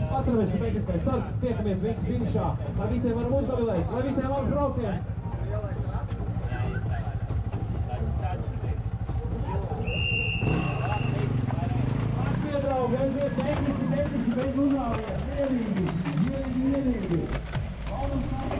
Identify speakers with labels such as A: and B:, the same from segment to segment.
A: Atcerieties, ka tehniskais starts, tiekamies visi finišā, lai visiem varam uznovilēt, lai visiem labs
B: brauciens! Atvie draugi, aiziet tehniski, tehniski, bez
C: uzrāviet, vienīgi, vienīgi, vienīgi! Paldies!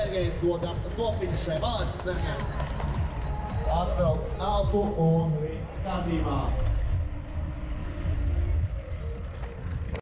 D: Sergejs godam nofinišē vārds Sergejs. Atvelc elpu un...